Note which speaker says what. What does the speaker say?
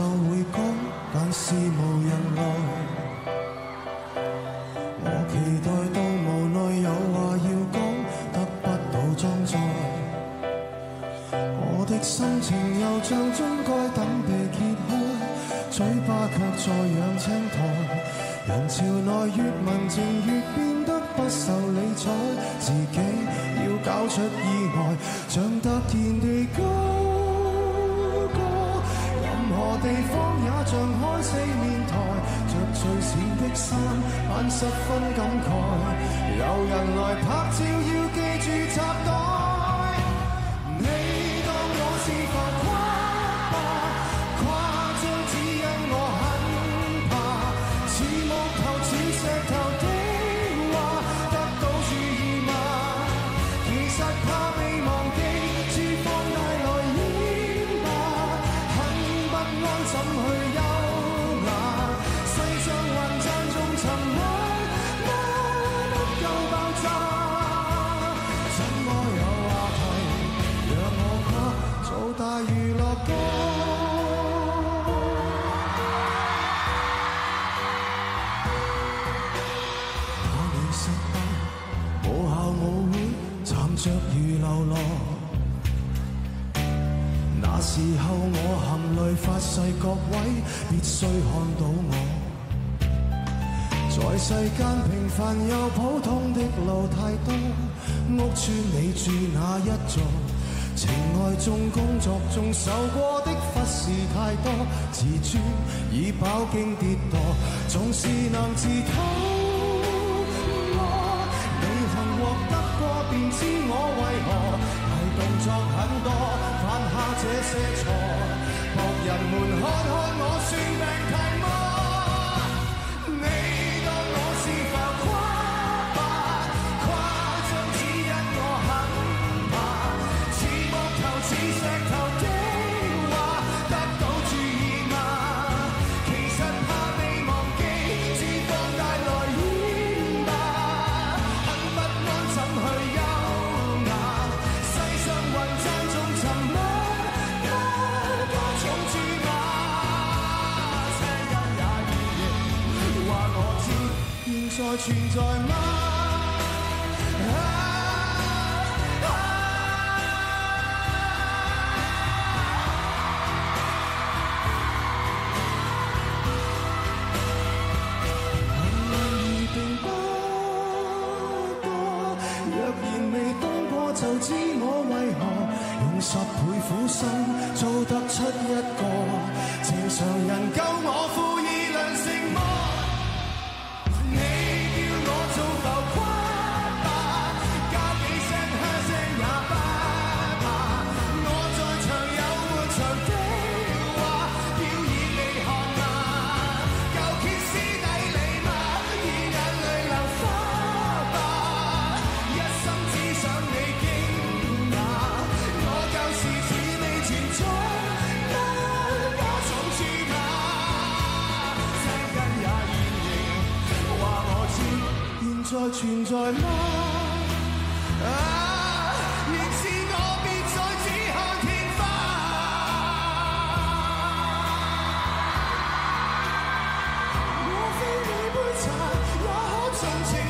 Speaker 1: 就会讲，但是无人来。我期待到无奈，有话要讲，得不到装载。我的心情又像樽盖等被揭开，嘴巴却在养青苔。人潮内越文静，越变得不受理睬，自己要搞出意外，像突然地地方也像开四面台，着最浅的衫，扮十分感慨。有人来拍照，要记住插袋。雨流浪，那时候我含泪发誓，各位必须看到我，在世间平凡又普通的路太多，屋村你住哪一座？情爱中、工作中受过的忽视太多，自尊已饱经跌堕，总是能自讨。message home. 存在吗？啊啊！幸运如并不多，若然未当过，就知我为何用十倍苦心做得出一个正常人，够我付。存在吗？啊，明示我，别再只看天花。我非你杯茶也可尽情？